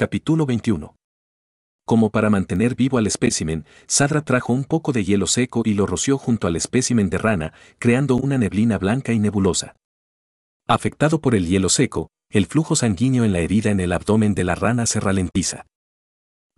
Capítulo 21. Como para mantener vivo al espécimen, Sadra trajo un poco de hielo seco y lo roció junto al espécimen de rana, creando una neblina blanca y nebulosa. Afectado por el hielo seco, el flujo sanguíneo en la herida en el abdomen de la rana se ralentiza.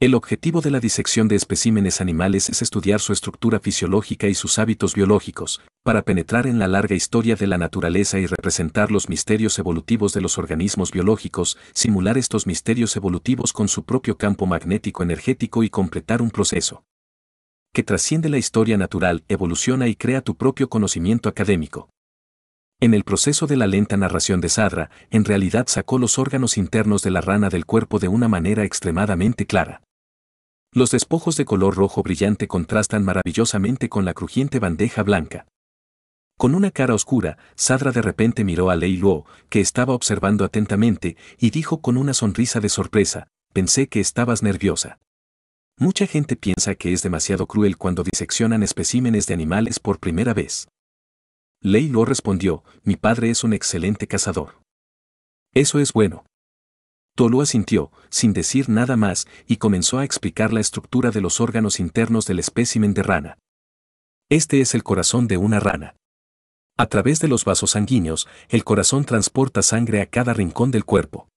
El objetivo de la disección de especímenes animales es estudiar su estructura fisiológica y sus hábitos biológicos, para penetrar en la larga historia de la naturaleza y representar los misterios evolutivos de los organismos biológicos, simular estos misterios evolutivos con su propio campo magnético energético y completar un proceso que trasciende la historia natural, evoluciona y crea tu propio conocimiento académico. En el proceso de la lenta narración de Sadra, en realidad sacó los órganos internos de la rana del cuerpo de una manera extremadamente clara. Los despojos de color rojo brillante contrastan maravillosamente con la crujiente bandeja blanca. Con una cara oscura, Sadra de repente miró a Lei Luo, que estaba observando atentamente, y dijo con una sonrisa de sorpresa, pensé que estabas nerviosa. Mucha gente piensa que es demasiado cruel cuando diseccionan especímenes de animales por primera vez. Lei Luo respondió, mi padre es un excelente cazador. Eso es bueno. Tolu asintió, sin decir nada más, y comenzó a explicar la estructura de los órganos internos del espécimen de rana. Este es el corazón de una rana. A través de los vasos sanguíneos, el corazón transporta sangre a cada rincón del cuerpo.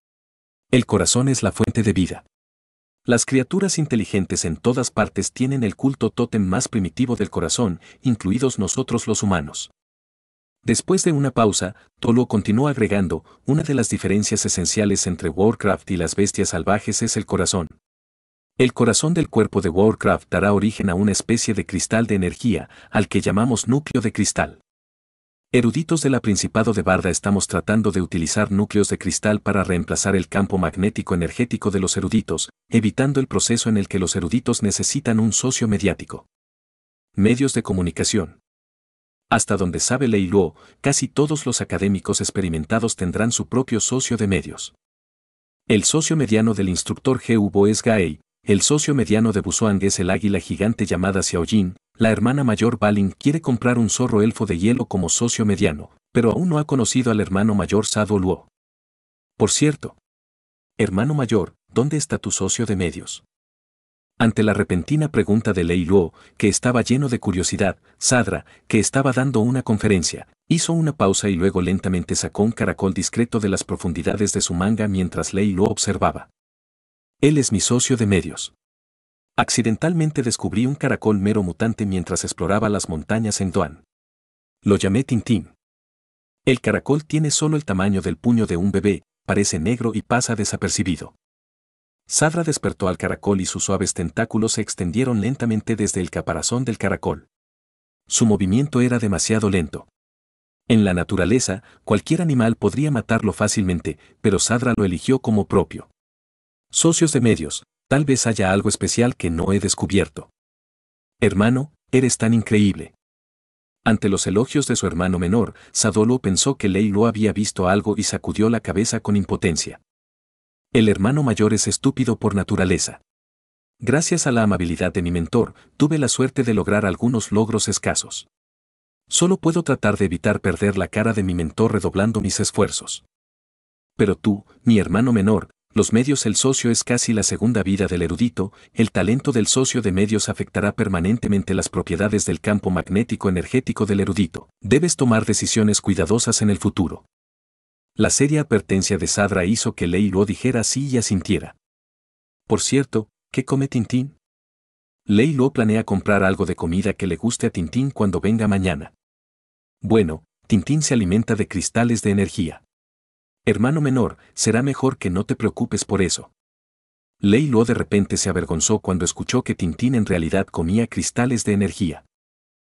El corazón es la fuente de vida. Las criaturas inteligentes en todas partes tienen el culto tótem más primitivo del corazón, incluidos nosotros los humanos. Después de una pausa, Tolo continuó agregando, una de las diferencias esenciales entre Warcraft y las bestias salvajes es el corazón. El corazón del cuerpo de Warcraft dará origen a una especie de cristal de energía, al que llamamos núcleo de cristal. Eruditos de la Principado de Barda estamos tratando de utilizar núcleos de cristal para reemplazar el campo magnético energético de los eruditos, evitando el proceso en el que los eruditos necesitan un socio mediático. Medios de comunicación. Hasta donde sabe Lei Luo, casi todos los académicos experimentados tendrán su propio socio de medios. El socio mediano del instructor Gu es Gaei, el socio mediano de Busuang es el águila gigante llamada Xiaojin, la hermana mayor Balin quiere comprar un zorro elfo de hielo como socio mediano, pero aún no ha conocido al hermano mayor Sado Luo. Por cierto. Hermano mayor, ¿dónde está tu socio de medios? Ante la repentina pregunta de Lei Luo, que estaba lleno de curiosidad, Sadra, que estaba dando una conferencia, hizo una pausa y luego lentamente sacó un caracol discreto de las profundidades de su manga mientras Lei Luo observaba. Él es mi socio de medios. Accidentalmente descubrí un caracol mero mutante mientras exploraba las montañas en Duan. Lo llamé Tintín. El caracol tiene solo el tamaño del puño de un bebé, parece negro y pasa desapercibido. Sadra despertó al caracol y sus suaves tentáculos se extendieron lentamente desde el caparazón del caracol. Su movimiento era demasiado lento. En la naturaleza, cualquier animal podría matarlo fácilmente, pero Sadra lo eligió como propio. Socios de medios, tal vez haya algo especial que no he descubierto. Hermano, eres tan increíble. Ante los elogios de su hermano menor, Sadolo pensó que Lei lo había visto algo y sacudió la cabeza con impotencia. El hermano mayor es estúpido por naturaleza. Gracias a la amabilidad de mi mentor, tuve la suerte de lograr algunos logros escasos. Solo puedo tratar de evitar perder la cara de mi mentor redoblando mis esfuerzos. Pero tú, mi hermano menor, los medios el socio es casi la segunda vida del erudito, el talento del socio de medios afectará permanentemente las propiedades del campo magnético energético del erudito. Debes tomar decisiones cuidadosas en el futuro. La seria advertencia de Sadra hizo que Lei lo dijera sí y asintiera. Por cierto, ¿qué come Tintín? Lei Lo planea comprar algo de comida que le guste a Tintín cuando venga mañana. Bueno, Tintín se alimenta de cristales de energía. Hermano menor, será mejor que no te preocupes por eso. Lei Lo de repente se avergonzó cuando escuchó que Tintín en realidad comía cristales de energía.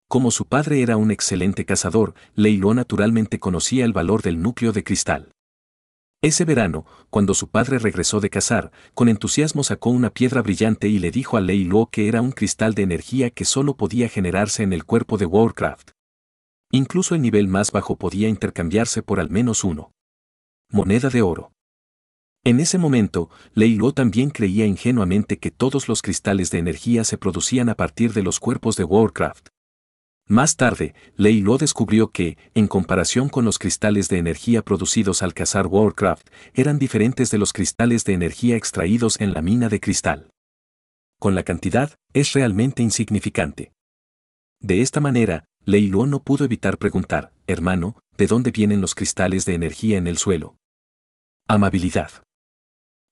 Como su padre era un excelente cazador, Leilo naturalmente conocía el valor del núcleo de cristal. Ese verano, cuando su padre regresó de cazar, con entusiasmo sacó una piedra brillante y le dijo a Leilo que era un cristal de energía que solo podía generarse en el cuerpo de Warcraft. Incluso el nivel más bajo podía intercambiarse por al menos uno. Moneda de oro. En ese momento, Leilo también creía ingenuamente que todos los cristales de energía se producían a partir de los cuerpos de Warcraft. Más tarde, Lei Lo descubrió que, en comparación con los cristales de energía producidos al cazar Warcraft, eran diferentes de los cristales de energía extraídos en la mina de cristal. Con la cantidad, es realmente insignificante. De esta manera, Lei Lo no pudo evitar preguntar, hermano, ¿de dónde vienen los cristales de energía en el suelo? Amabilidad.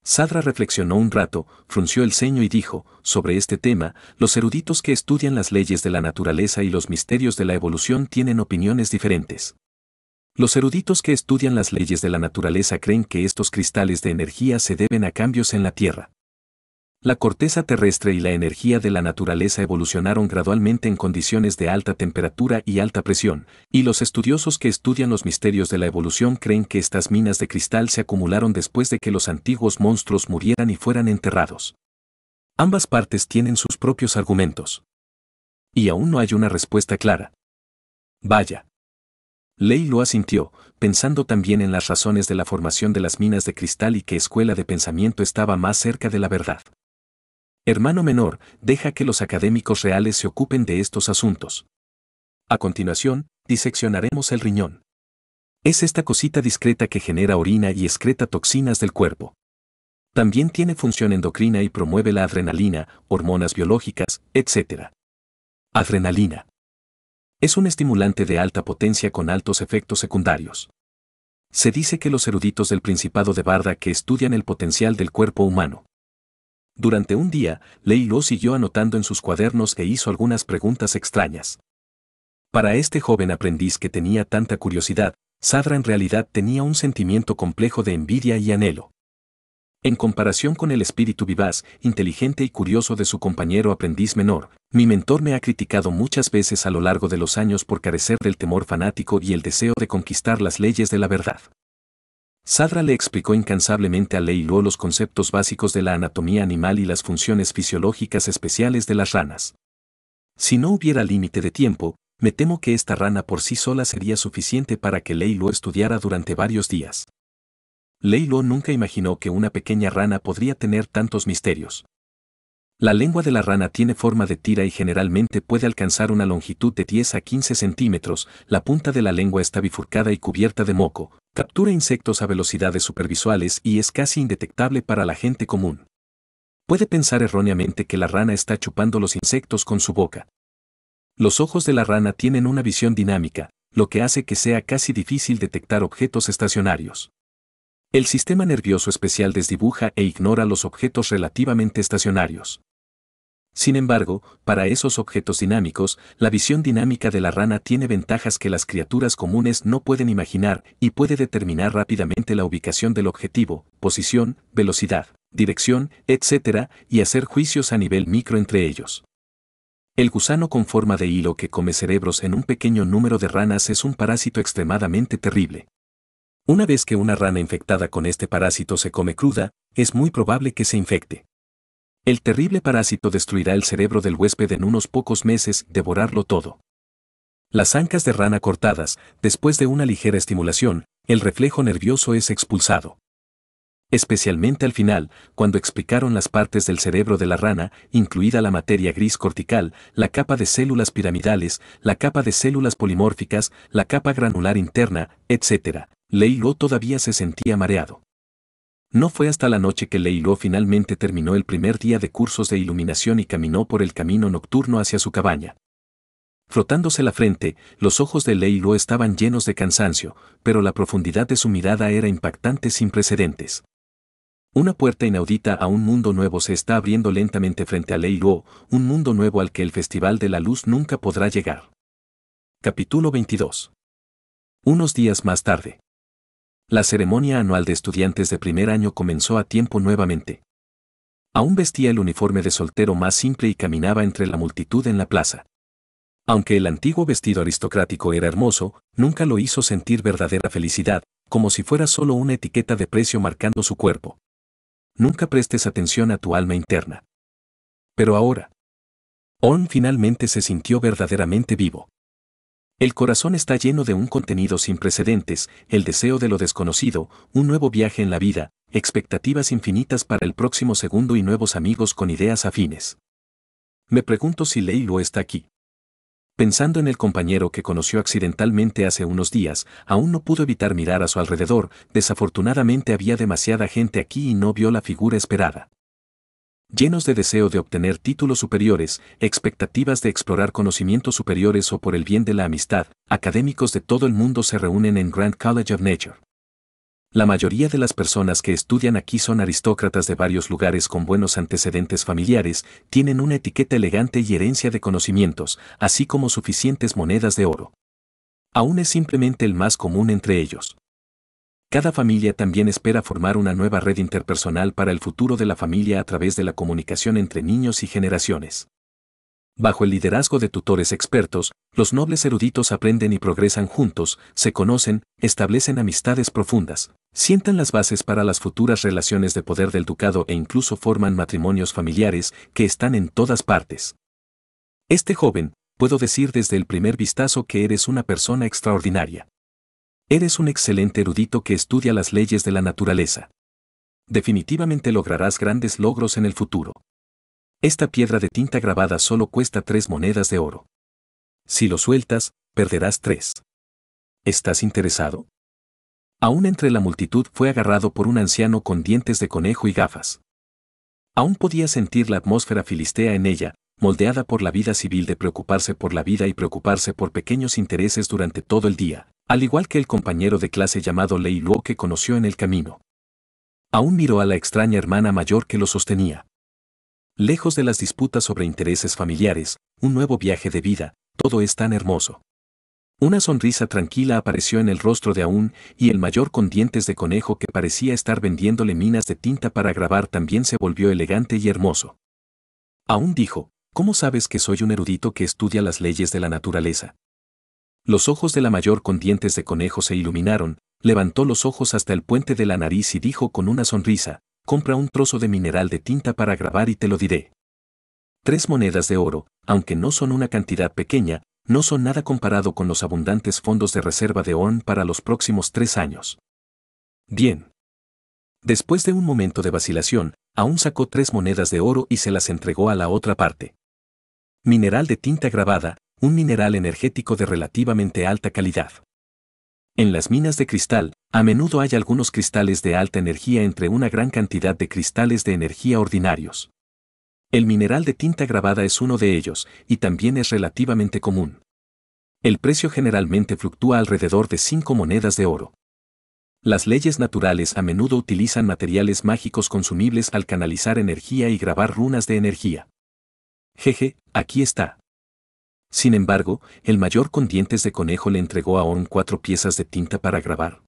Sadra reflexionó un rato, frunció el ceño y dijo, sobre este tema, los eruditos que estudian las leyes de la naturaleza y los misterios de la evolución tienen opiniones diferentes. Los eruditos que estudian las leyes de la naturaleza creen que estos cristales de energía se deben a cambios en la Tierra. La corteza terrestre y la energía de la naturaleza evolucionaron gradualmente en condiciones de alta temperatura y alta presión, y los estudiosos que estudian los misterios de la evolución creen que estas minas de cristal se acumularon después de que los antiguos monstruos murieran y fueran enterrados. Ambas partes tienen sus propios argumentos. Y aún no hay una respuesta clara. Vaya. Ley lo asintió, pensando también en las razones de la formación de las minas de cristal y qué escuela de pensamiento estaba más cerca de la verdad. Hermano menor, deja que los académicos reales se ocupen de estos asuntos. A continuación, diseccionaremos el riñón. Es esta cosita discreta que genera orina y excreta toxinas del cuerpo. También tiene función endocrina y promueve la adrenalina, hormonas biológicas, etc. Adrenalina. Es un estimulante de alta potencia con altos efectos secundarios. Se dice que los eruditos del Principado de Barda que estudian el potencial del cuerpo humano durante un día, Lei Lo siguió anotando en sus cuadernos e hizo algunas preguntas extrañas. Para este joven aprendiz que tenía tanta curiosidad, Sadra en realidad tenía un sentimiento complejo de envidia y anhelo. En comparación con el espíritu vivaz, inteligente y curioso de su compañero aprendiz menor, mi mentor me ha criticado muchas veces a lo largo de los años por carecer del temor fanático y el deseo de conquistar las leyes de la verdad. Sadra le explicó incansablemente a Lei Luo los conceptos básicos de la anatomía animal y las funciones fisiológicas especiales de las ranas. Si no hubiera límite de tiempo, me temo que esta rana por sí sola sería suficiente para que Lei Luo estudiara durante varios días. Lei Luo nunca imaginó que una pequeña rana podría tener tantos misterios. La lengua de la rana tiene forma de tira y generalmente puede alcanzar una longitud de 10 a 15 centímetros, la punta de la lengua está bifurcada y cubierta de moco, captura insectos a velocidades supervisuales y es casi indetectable para la gente común. Puede pensar erróneamente que la rana está chupando los insectos con su boca. Los ojos de la rana tienen una visión dinámica, lo que hace que sea casi difícil detectar objetos estacionarios. El sistema nervioso especial desdibuja e ignora los objetos relativamente estacionarios. Sin embargo, para esos objetos dinámicos, la visión dinámica de la rana tiene ventajas que las criaturas comunes no pueden imaginar y puede determinar rápidamente la ubicación del objetivo, posición, velocidad, dirección, etc., y hacer juicios a nivel micro entre ellos. El gusano con forma de hilo que come cerebros en un pequeño número de ranas es un parásito extremadamente terrible. Una vez que una rana infectada con este parásito se come cruda, es muy probable que se infecte. El terrible parásito destruirá el cerebro del huésped en unos pocos meses, devorarlo todo. Las ancas de rana cortadas, después de una ligera estimulación, el reflejo nervioso es expulsado. Especialmente al final, cuando explicaron las partes del cerebro de la rana, incluida la materia gris cortical, la capa de células piramidales, la capa de células polimórficas, la capa granular interna, etc., Leilo todavía se sentía mareado. No fue hasta la noche que Leilo finalmente terminó el primer día de cursos de iluminación y caminó por el camino nocturno hacia su cabaña. Frotándose la frente, los ojos de Leilo estaban llenos de cansancio, pero la profundidad de su mirada era impactante sin precedentes. Una puerta inaudita a un mundo nuevo se está abriendo lentamente frente a Leilo, un mundo nuevo al que el Festival de la Luz nunca podrá llegar. Capítulo 22. Unos días más tarde. La ceremonia anual de estudiantes de primer año comenzó a tiempo nuevamente. Aún vestía el uniforme de soltero más simple y caminaba entre la multitud en la plaza. Aunque el antiguo vestido aristocrático era hermoso, nunca lo hizo sentir verdadera felicidad, como si fuera solo una etiqueta de precio marcando su cuerpo. Nunca prestes atención a tu alma interna. Pero ahora. Orn finalmente se sintió verdaderamente vivo. El corazón está lleno de un contenido sin precedentes, el deseo de lo desconocido, un nuevo viaje en la vida, expectativas infinitas para el próximo segundo y nuevos amigos con ideas afines. Me pregunto si Leilo está aquí. Pensando en el compañero que conoció accidentalmente hace unos días, aún no pudo evitar mirar a su alrededor, desafortunadamente había demasiada gente aquí y no vio la figura esperada. Llenos de deseo de obtener títulos superiores, expectativas de explorar conocimientos superiores o por el bien de la amistad, académicos de todo el mundo se reúnen en Grand College of Nature. La mayoría de las personas que estudian aquí son aristócratas de varios lugares con buenos antecedentes familiares, tienen una etiqueta elegante y herencia de conocimientos, así como suficientes monedas de oro. Aún es simplemente el más común entre ellos. Cada familia también espera formar una nueva red interpersonal para el futuro de la familia a través de la comunicación entre niños y generaciones. Bajo el liderazgo de tutores expertos, los nobles eruditos aprenden y progresan juntos, se conocen, establecen amistades profundas, sientan las bases para las futuras relaciones de poder del ducado e incluso forman matrimonios familiares que están en todas partes. Este joven, puedo decir desde el primer vistazo que eres una persona extraordinaria. Eres un excelente erudito que estudia las leyes de la naturaleza. Definitivamente lograrás grandes logros en el futuro. Esta piedra de tinta grabada solo cuesta tres monedas de oro. Si lo sueltas, perderás tres. ¿Estás interesado? Aún entre la multitud fue agarrado por un anciano con dientes de conejo y gafas. Aún podía sentir la atmósfera filistea en ella, moldeada por la vida civil de preocuparse por la vida y preocuparse por pequeños intereses durante todo el día, al igual que el compañero de clase llamado Luo que conoció en el camino. Aún miró a la extraña hermana mayor que lo sostenía. Lejos de las disputas sobre intereses familiares, un nuevo viaje de vida, todo es tan hermoso. Una sonrisa tranquila apareció en el rostro de Aún, y el mayor con dientes de conejo que parecía estar vendiéndole minas de tinta para grabar también se volvió elegante y hermoso. Aún dijo, ¿cómo sabes que soy un erudito que estudia las leyes de la naturaleza? Los ojos de la mayor con dientes de conejo se iluminaron, levantó los ojos hasta el puente de la nariz y dijo con una sonrisa, compra un trozo de mineral de tinta para grabar y te lo diré. Tres monedas de oro, aunque no son una cantidad pequeña, no son nada comparado con los abundantes fondos de reserva de ON para los próximos tres años. Bien. Después de un momento de vacilación, aún sacó tres monedas de oro y se las entregó a la otra parte. Mineral de tinta grabada, un mineral energético de relativamente alta calidad. En las minas de cristal, a menudo hay algunos cristales de alta energía entre una gran cantidad de cristales de energía ordinarios. El mineral de tinta grabada es uno de ellos, y también es relativamente común. El precio generalmente fluctúa alrededor de 5 monedas de oro. Las leyes naturales a menudo utilizan materiales mágicos consumibles al canalizar energía y grabar runas de energía. Jeje, aquí está. Sin embargo, el mayor con dientes de conejo le entregó a On cuatro piezas de tinta para grabar.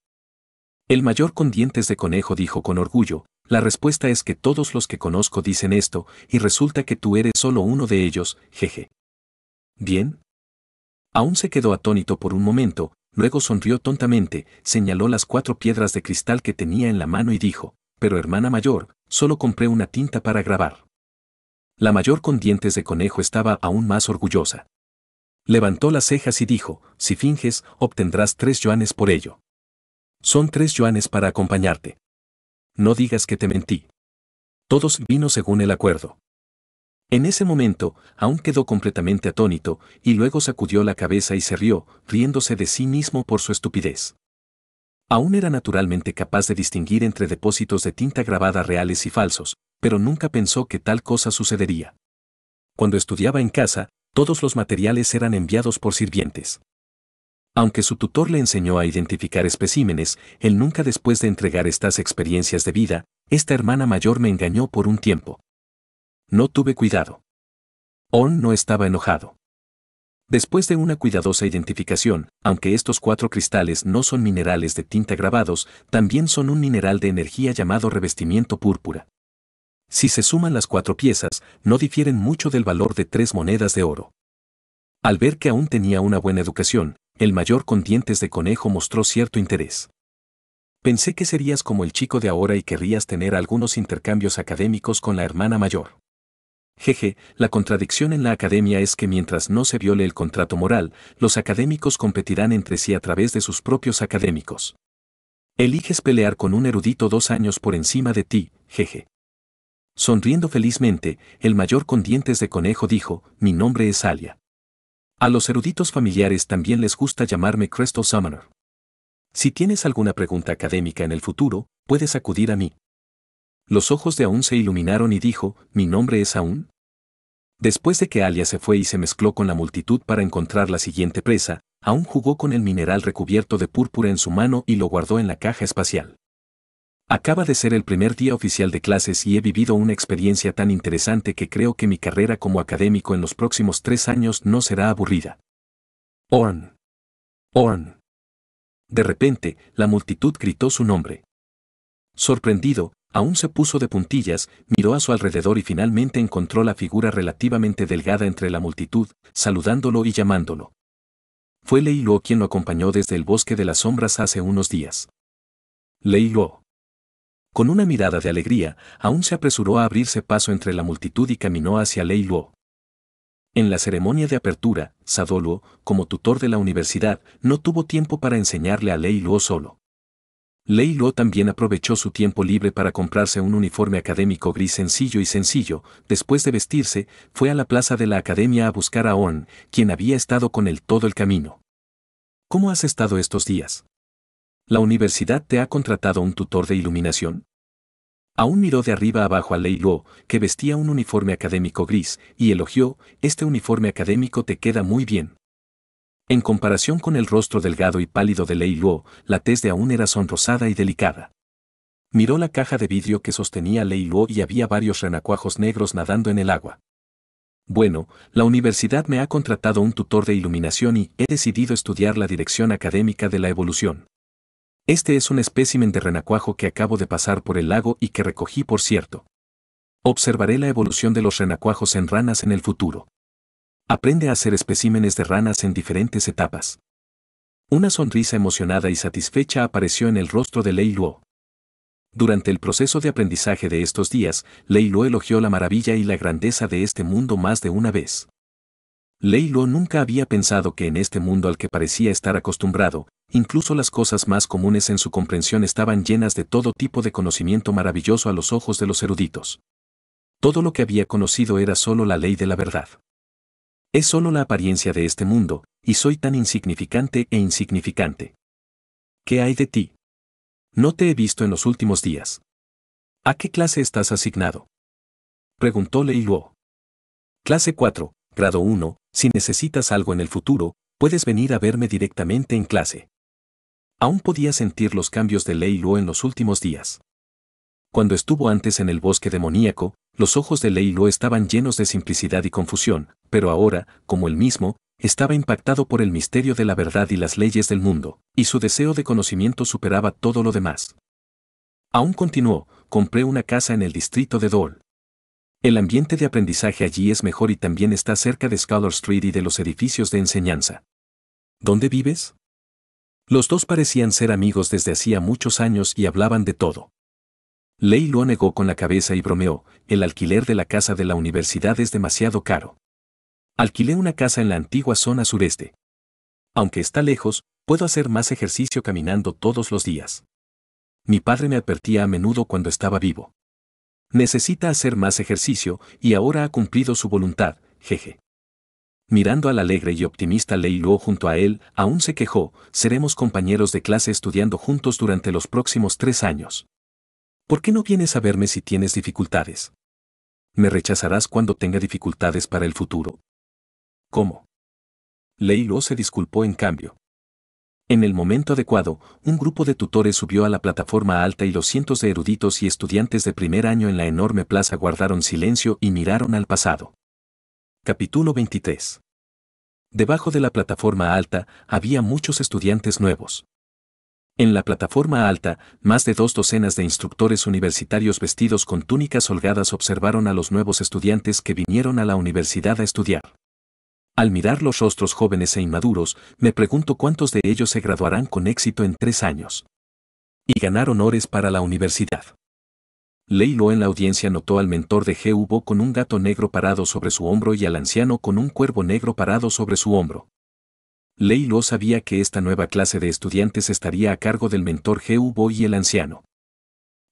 El mayor con dientes de conejo dijo con orgullo, la respuesta es que todos los que conozco dicen esto, y resulta que tú eres solo uno de ellos, jeje. ¿Bien? Aún se quedó atónito por un momento, luego sonrió tontamente, señaló las cuatro piedras de cristal que tenía en la mano y dijo, pero hermana mayor, solo compré una tinta para grabar. La mayor con dientes de conejo estaba aún más orgullosa. Levantó las cejas y dijo, si finges, obtendrás tres yuanes por ello. Son tres yuanes para acompañarte. No digas que te mentí. Todos vino según el acuerdo. En ese momento, aún quedó completamente atónito, y luego sacudió la cabeza y se rió, riéndose de sí mismo por su estupidez. Aún era naturalmente capaz de distinguir entre depósitos de tinta grabada reales y falsos, pero nunca pensó que tal cosa sucedería. Cuando estudiaba en casa, todos los materiales eran enviados por sirvientes. Aunque su tutor le enseñó a identificar especímenes, él nunca después de entregar estas experiencias de vida, esta hermana mayor me engañó por un tiempo. No tuve cuidado. On no estaba enojado. Después de una cuidadosa identificación, aunque estos cuatro cristales no son minerales de tinta grabados, también son un mineral de energía llamado revestimiento púrpura. Si se suman las cuatro piezas, no difieren mucho del valor de tres monedas de oro. Al ver que aún tenía una buena educación, el mayor con dientes de conejo mostró cierto interés. Pensé que serías como el chico de ahora y querrías tener algunos intercambios académicos con la hermana mayor. Jeje, la contradicción en la academia es que mientras no se viole el contrato moral, los académicos competirán entre sí a través de sus propios académicos. Eliges pelear con un erudito dos años por encima de ti, jeje. Sonriendo felizmente, el mayor con dientes de conejo dijo, mi nombre es Alia. A los eruditos familiares también les gusta llamarme Crystal Summoner. Si tienes alguna pregunta académica en el futuro, puedes acudir a mí. Los ojos de Aún se iluminaron y dijo, ¿mi nombre es Aún? Después de que Alia se fue y se mezcló con la multitud para encontrar la siguiente presa, Aún jugó con el mineral recubierto de púrpura en su mano y lo guardó en la caja espacial. Acaba de ser el primer día oficial de clases y he vivido una experiencia tan interesante que creo que mi carrera como académico en los próximos tres años no será aburrida. Orn. Orn. De repente, la multitud gritó su nombre. Sorprendido, aún se puso de puntillas, miró a su alrededor y finalmente encontró la figura relativamente delgada entre la multitud, saludándolo y llamándolo. Fue Lei Luo quien lo acompañó desde el bosque de las sombras hace unos días. Lei Luo. Con una mirada de alegría, aún se apresuró a abrirse paso entre la multitud y caminó hacia Lei Luo. En la ceremonia de apertura, Sadoluo, como tutor de la universidad, no tuvo tiempo para enseñarle a Lei Luo solo. Lei Luo también aprovechó su tiempo libre para comprarse un uniforme académico gris sencillo y sencillo, después de vestirse, fue a la plaza de la academia a buscar a On, quien había estado con él todo el camino. ¿Cómo has estado estos días? ¿La universidad te ha contratado un tutor de iluminación? Aún miró de arriba abajo a Lei Luo, que vestía un uniforme académico gris, y elogió, este uniforme académico te queda muy bien. En comparación con el rostro delgado y pálido de Lei Luo, la tez de aún era sonrosada y delicada. Miró la caja de vidrio que sostenía Lei Luo y había varios renacuajos negros nadando en el agua. Bueno, la universidad me ha contratado un tutor de iluminación y he decidido estudiar la dirección académica de la evolución. Este es un espécimen de renacuajo que acabo de pasar por el lago y que recogí por cierto. Observaré la evolución de los renacuajos en ranas en el futuro. Aprende a hacer especímenes de ranas en diferentes etapas. Una sonrisa emocionada y satisfecha apareció en el rostro de Lei Luo. Durante el proceso de aprendizaje de estos días, Lei Luo elogió la maravilla y la grandeza de este mundo más de una vez. Lei Luo nunca había pensado que en este mundo al que parecía estar acostumbrado, Incluso las cosas más comunes en su comprensión estaban llenas de todo tipo de conocimiento maravilloso a los ojos de los eruditos. Todo lo que había conocido era solo la ley de la verdad. Es solo la apariencia de este mundo, y soy tan insignificante e insignificante. ¿Qué hay de ti? No te he visto en los últimos días. ¿A qué clase estás asignado? Preguntó Lei Luo. Clase 4, grado 1, si necesitas algo en el futuro, puedes venir a verme directamente en clase. Aún podía sentir los cambios de Lei Luo en los últimos días. Cuando estuvo antes en el bosque demoníaco, los ojos de Lei Luo estaban llenos de simplicidad y confusión, pero ahora, como él mismo, estaba impactado por el misterio de la verdad y las leyes del mundo, y su deseo de conocimiento superaba todo lo demás. Aún continuó, compré una casa en el distrito de Dole. El ambiente de aprendizaje allí es mejor y también está cerca de Scholar Street y de los edificios de enseñanza. ¿Dónde vives? Los dos parecían ser amigos desde hacía muchos años y hablaban de todo. Lei lo negó con la cabeza y bromeó, el alquiler de la casa de la universidad es demasiado caro. Alquilé una casa en la antigua zona sureste. Aunque está lejos, puedo hacer más ejercicio caminando todos los días. Mi padre me advertía a menudo cuando estaba vivo. Necesita hacer más ejercicio y ahora ha cumplido su voluntad, jeje. Mirando al alegre y optimista Lei Luo junto a él, aún se quejó, seremos compañeros de clase estudiando juntos durante los próximos tres años. ¿Por qué no vienes a verme si tienes dificultades? ¿Me rechazarás cuando tenga dificultades para el futuro? ¿Cómo? Lei Luo se disculpó en cambio. En el momento adecuado, un grupo de tutores subió a la plataforma alta y los cientos de eruditos y estudiantes de primer año en la enorme plaza guardaron silencio y miraron al pasado. Capítulo 23. Debajo de la plataforma alta había muchos estudiantes nuevos. En la plataforma alta, más de dos docenas de instructores universitarios vestidos con túnicas holgadas observaron a los nuevos estudiantes que vinieron a la universidad a estudiar. Al mirar los rostros jóvenes e inmaduros, me pregunto cuántos de ellos se graduarán con éxito en tres años. Y ganar honores para la universidad. Leilo en la audiencia notó al mentor de Jehubo con un gato negro parado sobre su hombro y al anciano con un cuervo negro parado sobre su hombro. Leilo sabía que esta nueva clase de estudiantes estaría a cargo del mentor Jehubo y el anciano.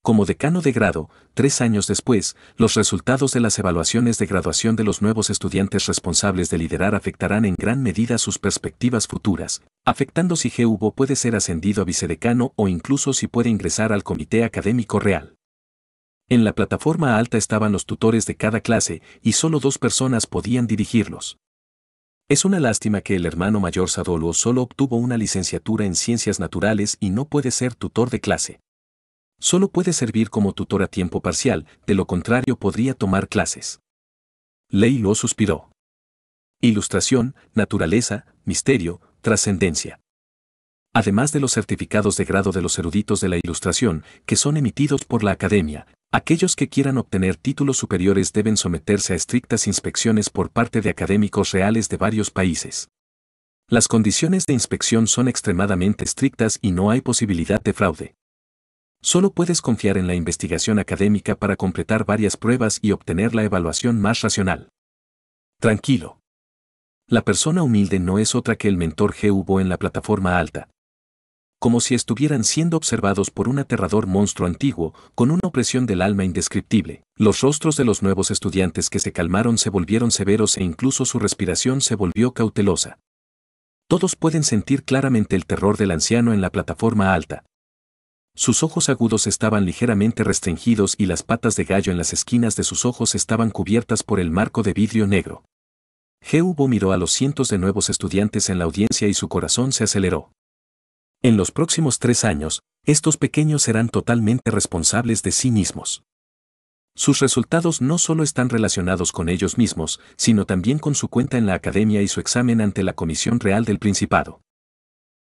Como decano de grado, tres años después, los resultados de las evaluaciones de graduación de los nuevos estudiantes responsables de liderar afectarán en gran medida sus perspectivas futuras, afectando si GUBO puede ser ascendido a vicedecano o incluso si puede ingresar al comité académico real. En la plataforma alta estaban los tutores de cada clase y solo dos personas podían dirigirlos. Es una lástima que el hermano mayor Sadolo solo obtuvo una licenciatura en ciencias naturales y no puede ser tutor de clase. Solo puede servir como tutor a tiempo parcial, de lo contrario podría tomar clases. Ley lo suspiró. Ilustración, naturaleza, misterio, trascendencia. Además de los certificados de grado de los eruditos de la ilustración, que son emitidos por la Academia, aquellos que quieran obtener títulos superiores deben someterse a estrictas inspecciones por parte de académicos reales de varios países. Las condiciones de inspección son extremadamente estrictas y no hay posibilidad de fraude. Solo puedes confiar en la investigación académica para completar varias pruebas y obtener la evaluación más racional. Tranquilo. La persona humilde no es otra que el mentor G hubo en la plataforma alta. Como si estuvieran siendo observados por un aterrador monstruo antiguo, con una opresión del alma indescriptible. Los rostros de los nuevos estudiantes que se calmaron se volvieron severos e incluso su respiración se volvió cautelosa. Todos pueden sentir claramente el terror del anciano en la plataforma alta, sus ojos agudos estaban ligeramente restringidos y las patas de gallo en las esquinas de sus ojos estaban cubiertas por el marco de vidrio negro. Hubo miró a los cientos de nuevos estudiantes en la audiencia y su corazón se aceleró. En los próximos tres años, estos pequeños serán totalmente responsables de sí mismos. Sus resultados no solo están relacionados con ellos mismos, sino también con su cuenta en la academia y su examen ante la Comisión Real del Principado.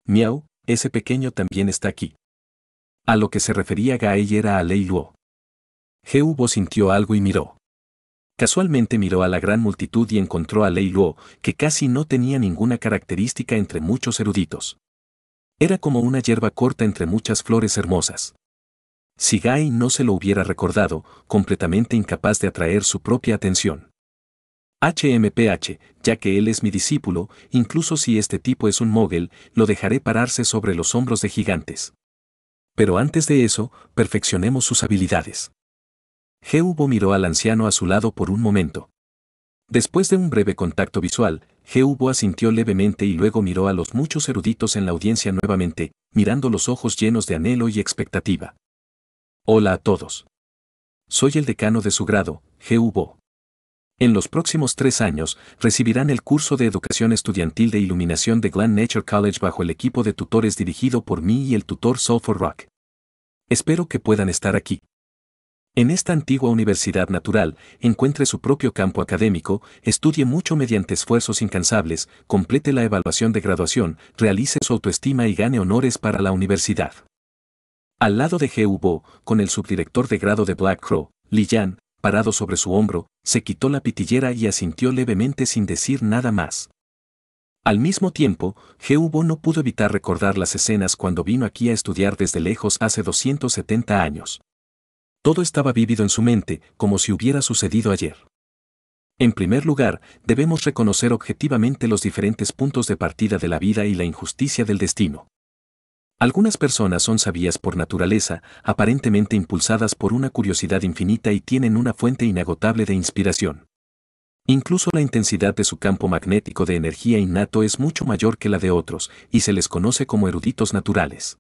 Miau, ese pequeño también está aquí. A lo que se refería Gael era a Lei Luo. Hubo sintió algo y miró. Casualmente miró a la gran multitud y encontró a Lei Luo, que casi no tenía ninguna característica entre muchos eruditos. Era como una hierba corta entre muchas flores hermosas. Si Gai no se lo hubiera recordado, completamente incapaz de atraer su propia atención. HMPH, ya que él es mi discípulo, incluso si este tipo es un mogel, lo dejaré pararse sobre los hombros de gigantes. Pero antes de eso, perfeccionemos sus habilidades. Jehubo miró al anciano a su lado por un momento. Después de un breve contacto visual, Jehubo asintió levemente y luego miró a los muchos eruditos en la audiencia nuevamente, mirando los ojos llenos de anhelo y expectativa. Hola a todos. Soy el decano de su grado, Jehubo. En los próximos tres años, recibirán el curso de Educación Estudiantil de Iluminación de Glen Nature College bajo el equipo de tutores dirigido por mí y el tutor Sulphur Rock. Espero que puedan estar aquí. En esta antigua universidad natural, encuentre su propio campo académico, estudie mucho mediante esfuerzos incansables, complete la evaluación de graduación, realice su autoestima y gane honores para la universidad. Al lado de G. con el subdirector de grado de Black Crow, Li Yan, parado sobre su hombro, se quitó la pitillera y asintió levemente sin decir nada más. Al mismo tiempo, Jehubo no pudo evitar recordar las escenas cuando vino aquí a estudiar desde lejos hace 270 años. Todo estaba vívido en su mente, como si hubiera sucedido ayer. En primer lugar, debemos reconocer objetivamente los diferentes puntos de partida de la vida y la injusticia del destino. Algunas personas son sabias por naturaleza, aparentemente impulsadas por una curiosidad infinita y tienen una fuente inagotable de inspiración. Incluso la intensidad de su campo magnético de energía innato es mucho mayor que la de otros, y se les conoce como eruditos naturales.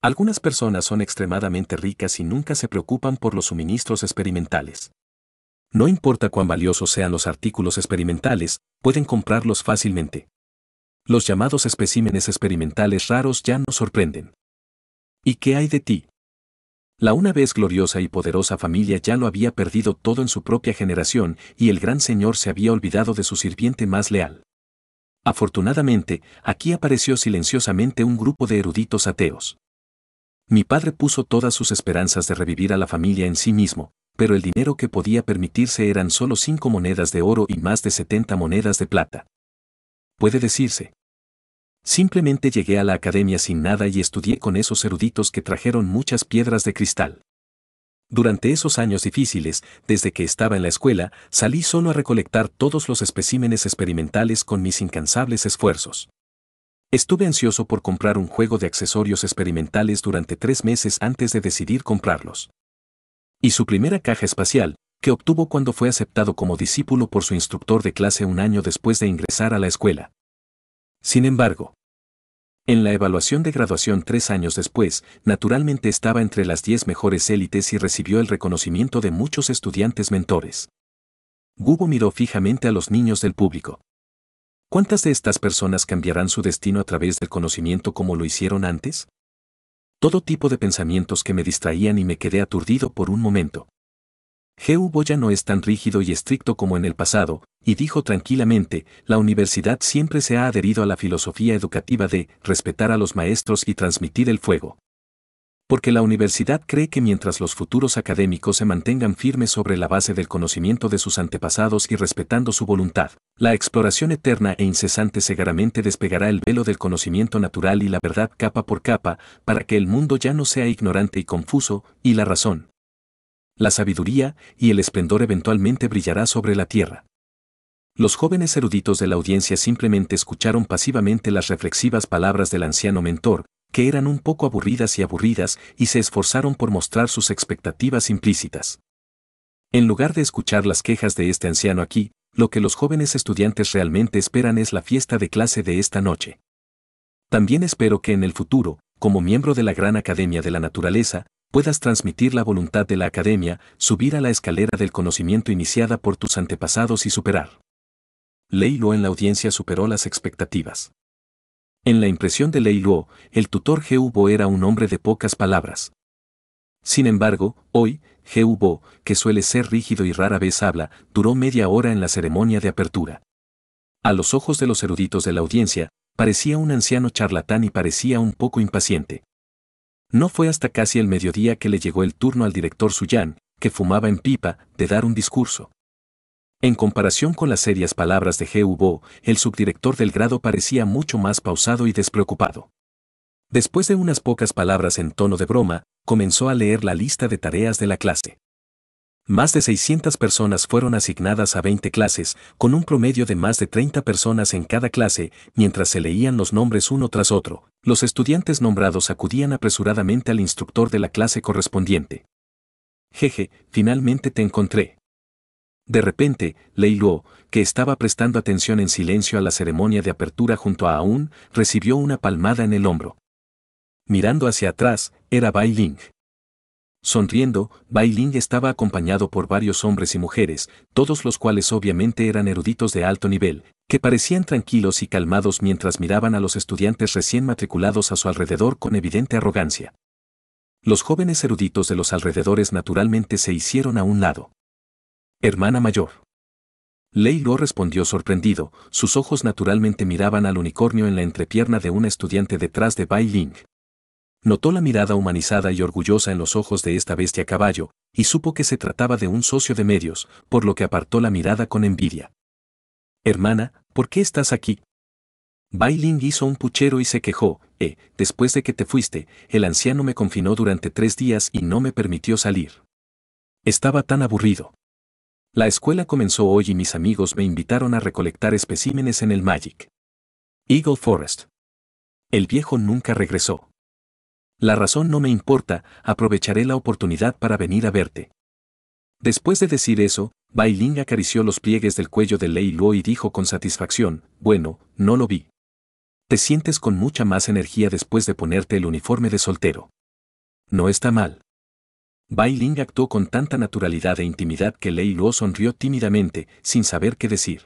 Algunas personas son extremadamente ricas y nunca se preocupan por los suministros experimentales. No importa cuán valiosos sean los artículos experimentales, pueden comprarlos fácilmente. Los llamados especímenes experimentales raros ya no sorprenden. ¿Y qué hay de ti? La una vez gloriosa y poderosa familia ya lo había perdido todo en su propia generación y el gran señor se había olvidado de su sirviente más leal. Afortunadamente, aquí apareció silenciosamente un grupo de eruditos ateos. Mi padre puso todas sus esperanzas de revivir a la familia en sí mismo, pero el dinero que podía permitirse eran solo cinco monedas de oro y más de setenta monedas de plata puede decirse. Simplemente llegué a la academia sin nada y estudié con esos eruditos que trajeron muchas piedras de cristal. Durante esos años difíciles, desde que estaba en la escuela, salí solo a recolectar todos los especímenes experimentales con mis incansables esfuerzos. Estuve ansioso por comprar un juego de accesorios experimentales durante tres meses antes de decidir comprarlos. Y su primera caja espacial, que obtuvo cuando fue aceptado como discípulo por su instructor de clase un año después de ingresar a la escuela. Sin embargo, en la evaluación de graduación tres años después, naturalmente estaba entre las diez mejores élites y recibió el reconocimiento de muchos estudiantes mentores. Gubo miró fijamente a los niños del público. ¿Cuántas de estas personas cambiarán su destino a través del conocimiento como lo hicieron antes? Todo tipo de pensamientos que me distraían y me quedé aturdido por un momento. Geubo ya no es tan rígido y estricto como en el pasado, y dijo tranquilamente, la universidad siempre se ha adherido a la filosofía educativa de respetar a los maestros y transmitir el fuego. Porque la universidad cree que mientras los futuros académicos se mantengan firmes sobre la base del conocimiento de sus antepasados y respetando su voluntad, la exploración eterna e incesante segaramente despegará el velo del conocimiento natural y la verdad capa por capa, para que el mundo ya no sea ignorante y confuso, y la razón, la sabiduría y el esplendor eventualmente brillará sobre la tierra. Los jóvenes eruditos de la audiencia simplemente escucharon pasivamente las reflexivas palabras del anciano mentor, que eran un poco aburridas y aburridas, y se esforzaron por mostrar sus expectativas implícitas. En lugar de escuchar las quejas de este anciano aquí, lo que los jóvenes estudiantes realmente esperan es la fiesta de clase de esta noche. También espero que en el futuro, como miembro de la Gran Academia de la Naturaleza, puedas transmitir la voluntad de la academia, subir a la escalera del conocimiento iniciada por tus antepasados y superar. Lei Luo en la audiencia superó las expectativas. En la impresión de Lei Luo, el tutor Bo era un hombre de pocas palabras. Sin embargo, hoy, Bo, que suele ser rígido y rara vez habla, duró media hora en la ceremonia de apertura. A los ojos de los eruditos de la audiencia, parecía un anciano charlatán y parecía un poco impaciente. No fue hasta casi el mediodía que le llegó el turno al director Suyan, que fumaba en pipa, de dar un discurso. En comparación con las serias palabras de G. el subdirector del grado parecía mucho más pausado y despreocupado. Después de unas pocas palabras en tono de broma, comenzó a leer la lista de tareas de la clase. Más de 600 personas fueron asignadas a 20 clases, con un promedio de más de 30 personas en cada clase, mientras se leían los nombres uno tras otro. Los estudiantes nombrados acudían apresuradamente al instructor de la clase correspondiente. Jeje, finalmente te encontré. De repente, Lei Luo, que estaba prestando atención en silencio a la ceremonia de apertura junto a Aun, recibió una palmada en el hombro. Mirando hacia atrás, era Bai Ling. Sonriendo, Bai Ling estaba acompañado por varios hombres y mujeres, todos los cuales obviamente eran eruditos de alto nivel, que parecían tranquilos y calmados mientras miraban a los estudiantes recién matriculados a su alrededor con evidente arrogancia. Los jóvenes eruditos de los alrededores naturalmente se hicieron a un lado. Hermana mayor. Lei Lo respondió sorprendido, sus ojos naturalmente miraban al unicornio en la entrepierna de una estudiante detrás de Bai Ling. Notó la mirada humanizada y orgullosa en los ojos de esta bestia caballo, y supo que se trataba de un socio de medios, por lo que apartó la mirada con envidia. Hermana, ¿por qué estás aquí? Bailing hizo un puchero y se quejó, eh, después de que te fuiste, el anciano me confinó durante tres días y no me permitió salir. Estaba tan aburrido. La escuela comenzó hoy y mis amigos me invitaron a recolectar especímenes en el Magic. Eagle Forest. El viejo nunca regresó. La razón no me importa, aprovecharé la oportunidad para venir a verte. Después de decir eso, Bai Ling acarició los pliegues del cuello de Lei Luo y dijo con satisfacción, bueno, no lo vi. Te sientes con mucha más energía después de ponerte el uniforme de soltero. No está mal. Bai Ling actuó con tanta naturalidad e intimidad que Lei Luo sonrió tímidamente, sin saber qué decir.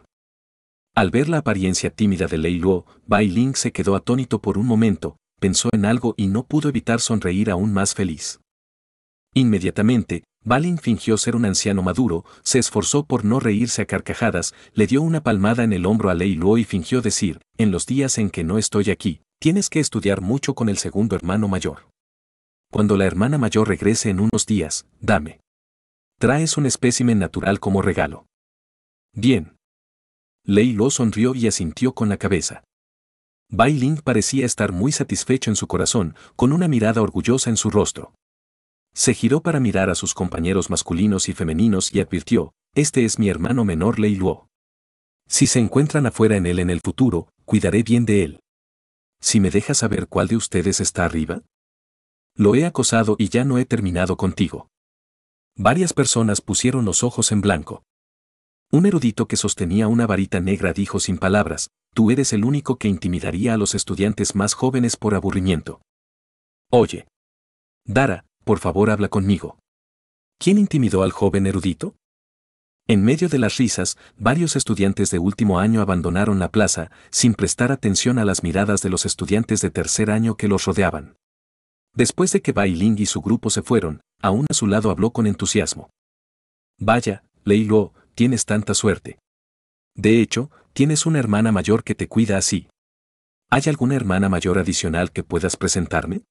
Al ver la apariencia tímida de Lei Luo, Bai Ling se quedó atónito por un momento, pensó en algo y no pudo evitar sonreír aún más feliz. Inmediatamente, Balin fingió ser un anciano maduro, se esforzó por no reírse a carcajadas, le dio una palmada en el hombro a Lei Luo y fingió decir, en los días en que no estoy aquí, tienes que estudiar mucho con el segundo hermano mayor. Cuando la hermana mayor regrese en unos días, dame. Traes un espécimen natural como regalo. Bien. Lei Luo sonrió y asintió con la cabeza. Bai Ling parecía estar muy satisfecho en su corazón, con una mirada orgullosa en su rostro. Se giró para mirar a sus compañeros masculinos y femeninos y advirtió, este es mi hermano menor Lei Luo. Si se encuentran afuera en él en el futuro, cuidaré bien de él. si me dejas saber cuál de ustedes está arriba? Lo he acosado y ya no he terminado contigo. Varias personas pusieron los ojos en blanco. Un erudito que sostenía una varita negra dijo sin palabras, tú eres el único que intimidaría a los estudiantes más jóvenes por aburrimiento. Oye. Dara, por favor habla conmigo. ¿Quién intimidó al joven erudito? En medio de las risas, varios estudiantes de último año abandonaron la plaza, sin prestar atención a las miradas de los estudiantes de tercer año que los rodeaban. Después de que Bai Ling y su grupo se fueron, aún a su lado habló con entusiasmo. Vaya, Lei Luo, tienes tanta suerte. De hecho, tienes una hermana mayor que te cuida así. ¿Hay alguna hermana mayor adicional que puedas presentarme?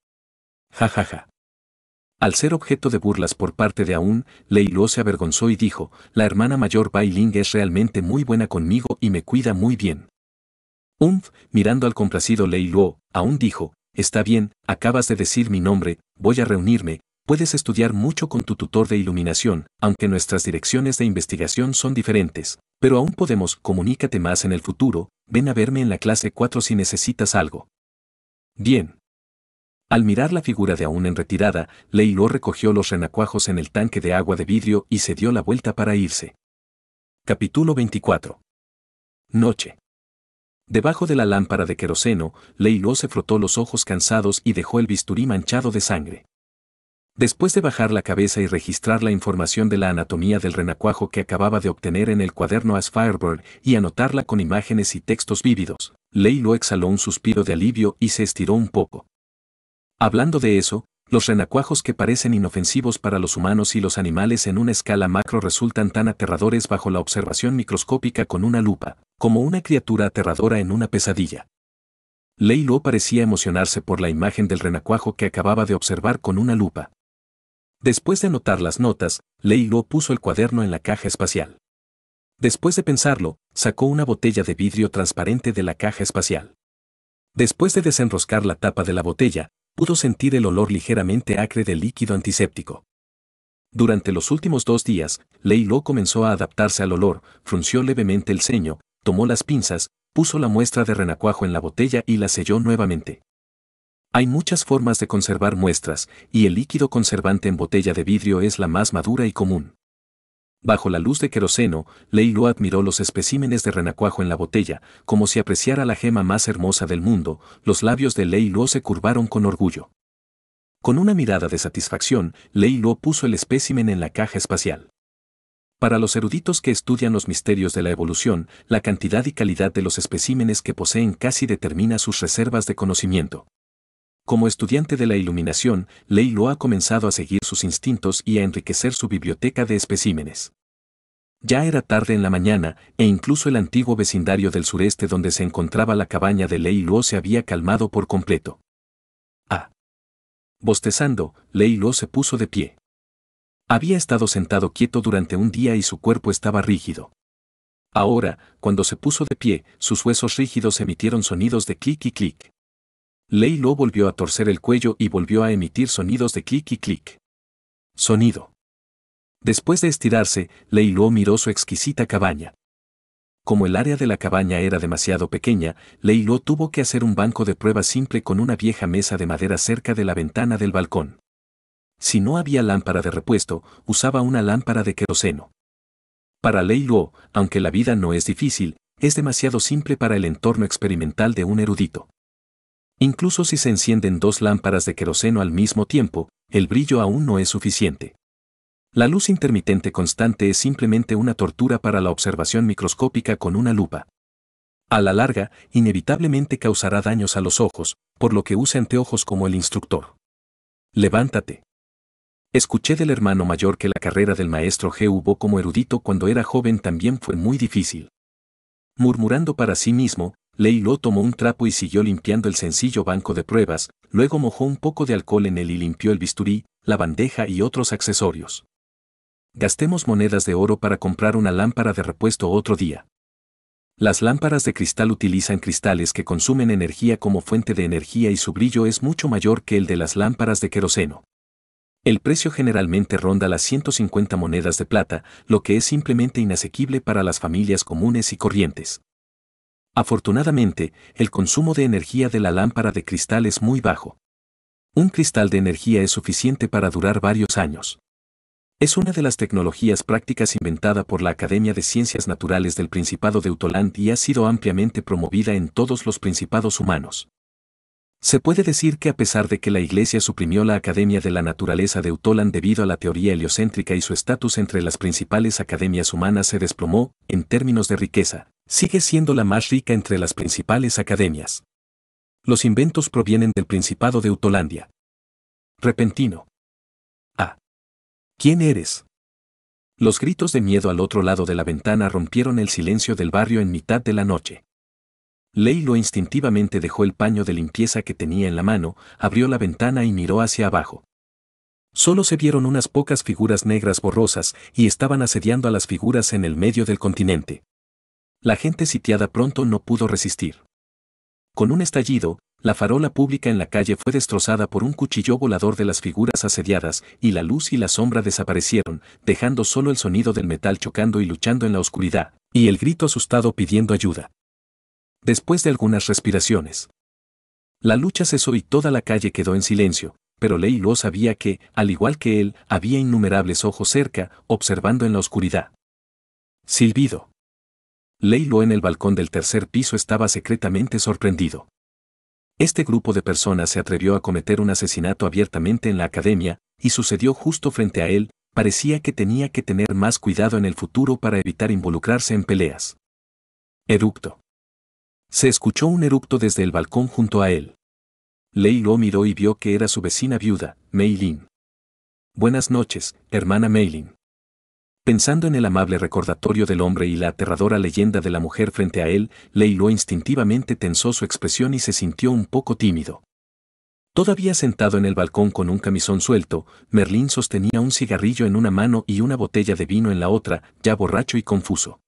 Ja ja ja. Al ser objeto de burlas por parte de Aún, Lei Luo se avergonzó y dijo, la hermana mayor Bai Ling es realmente muy buena conmigo y me cuida muy bien. Umf, mirando al complacido Lei Luo, Aún dijo, Está bien, acabas de decir mi nombre, voy a reunirme, puedes estudiar mucho con tu tutor de iluminación, aunque nuestras direcciones de investigación son diferentes, pero aún podemos, comunícate más en el futuro, ven a verme en la clase 4 si necesitas algo. Bien. Al mirar la figura de aún en retirada, Leilo recogió los renacuajos en el tanque de agua de vidrio y se dio la vuelta para irse. Capítulo 24. Noche. Debajo de la lámpara de queroseno, Leiló se frotó los ojos cansados y dejó el bisturí manchado de sangre. Después de bajar la cabeza y registrar la información de la anatomía del renacuajo que acababa de obtener en el cuaderno As Firebird y anotarla con imágenes y textos vívidos, Leilo exhaló un suspiro de alivio y se estiró un poco. Hablando de eso, los renacuajos que parecen inofensivos para los humanos y los animales en una escala macro resultan tan aterradores bajo la observación microscópica con una lupa, como una criatura aterradora en una pesadilla. Leilo parecía emocionarse por la imagen del renacuajo que acababa de observar con una lupa. Después de anotar las notas, Leilo puso el cuaderno en la caja espacial. Después de pensarlo, sacó una botella de vidrio transparente de la caja espacial. Después de desenroscar la tapa de la botella, pudo sentir el olor ligeramente acre del líquido antiséptico. Durante los últimos dos días, Leilo comenzó a adaptarse al olor, frunció levemente el ceño, tomó las pinzas, puso la muestra de renacuajo en la botella y la selló nuevamente. Hay muchas formas de conservar muestras, y el líquido conservante en botella de vidrio es la más madura y común. Bajo la luz de queroseno, Leilo admiró los especímenes de renacuajo en la botella, como si apreciara la gema más hermosa del mundo, los labios de Leilo se curvaron con orgullo. Con una mirada de satisfacción, Leilo puso el espécimen en la caja espacial. Para los eruditos que estudian los misterios de la evolución, la cantidad y calidad de los especímenes que poseen casi determina sus reservas de conocimiento. Como estudiante de la iluminación, Leilo ha comenzado a seguir sus instintos y a enriquecer su biblioteca de especímenes. Ya era tarde en la mañana, e incluso el antiguo vecindario del sureste donde se encontraba la cabaña de Leilo se había calmado por completo. Ah. Bostezando, Leilo se puso de pie. Había estado sentado quieto durante un día y su cuerpo estaba rígido. Ahora, cuando se puso de pie, sus huesos rígidos emitieron sonidos de clic y clic. Leilo volvió a torcer el cuello y volvió a emitir sonidos de clic y clic. Sonido. Después de estirarse, Leilo miró su exquisita cabaña. Como el área de la cabaña era demasiado pequeña, Leilo tuvo que hacer un banco de prueba simple con una vieja mesa de madera cerca de la ventana del balcón. Si no había lámpara de repuesto, usaba una lámpara de queroseno. Para Leilo, aunque la vida no es difícil, es demasiado simple para el entorno experimental de un erudito. Incluso si se encienden dos lámparas de queroseno al mismo tiempo, el brillo aún no es suficiente. La luz intermitente constante es simplemente una tortura para la observación microscópica con una lupa. A la larga, inevitablemente causará daños a los ojos, por lo que usa anteojos como el instructor. Levántate. Escuché del hermano mayor que la carrera del maestro G. hubo como erudito cuando era joven también fue muy difícil. Murmurando para sí mismo, Leilo tomó un trapo y siguió limpiando el sencillo banco de pruebas, luego mojó un poco de alcohol en él y limpió el bisturí, la bandeja y otros accesorios. Gastemos monedas de oro para comprar una lámpara de repuesto otro día. Las lámparas de cristal utilizan cristales que consumen energía como fuente de energía y su brillo es mucho mayor que el de las lámparas de queroseno. El precio generalmente ronda las 150 monedas de plata, lo que es simplemente inasequible para las familias comunes y corrientes. Afortunadamente, el consumo de energía de la lámpara de cristal es muy bajo. Un cristal de energía es suficiente para durar varios años. Es una de las tecnologías prácticas inventada por la Academia de Ciencias Naturales del Principado de Utoland y ha sido ampliamente promovida en todos los principados humanos. Se puede decir que a pesar de que la Iglesia suprimió la Academia de la Naturaleza de Utoland debido a la teoría heliocéntrica y su estatus entre las principales academias humanas se desplomó, en términos de riqueza, sigue siendo la más rica entre las principales academias. Los inventos provienen del Principado de Utolandia. Repentino. A. ¿Quién eres? Los gritos de miedo al otro lado de la ventana rompieron el silencio del barrio en mitad de la noche. Leilo instintivamente dejó el paño de limpieza que tenía en la mano, abrió la ventana y miró hacia abajo. Solo se vieron unas pocas figuras negras borrosas y estaban asediando a las figuras en el medio del continente. La gente sitiada pronto no pudo resistir. Con un estallido, la farola pública en la calle fue destrozada por un cuchillo volador de las figuras asediadas, y la luz y la sombra desaparecieron, dejando solo el sonido del metal chocando y luchando en la oscuridad, y el grito asustado pidiendo ayuda. Después de algunas respiraciones. La lucha cesó y toda la calle quedó en silencio, pero Lei Lo sabía que, al igual que él, había innumerables ojos cerca, observando en la oscuridad. Silbido. Lei Lo en el balcón del tercer piso estaba secretamente sorprendido. Este grupo de personas se atrevió a cometer un asesinato abiertamente en la academia, y sucedió justo frente a él, parecía que tenía que tener más cuidado en el futuro para evitar involucrarse en peleas. Erupto. Se escuchó un erupto desde el balcón junto a él. Lei lo miró y vio que era su vecina viuda, Mei Lin. Buenas noches, hermana Mei Pensando en el amable recordatorio del hombre y la aterradora leyenda de la mujer frente a él, Leilo instintivamente tensó su expresión y se sintió un poco tímido. Todavía sentado en el balcón con un camisón suelto, Merlín sostenía un cigarrillo en una mano y una botella de vino en la otra, ya borracho y confuso.